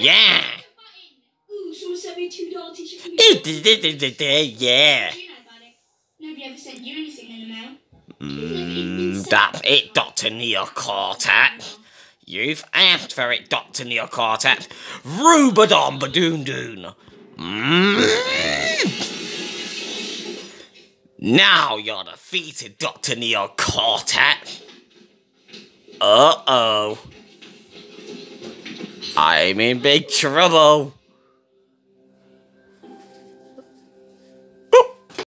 Yeah. Ooh, someone sent me two t-shirt. Yeah. Nobody ever sent you anything in the mail. It, Dr. Neo. You've asked for it, Dr. Neo Cortex. Rubadon Badoon Doon. Mm. Now you're defeated, Dr. Neo Cortex. Uh oh. I'm in big trouble.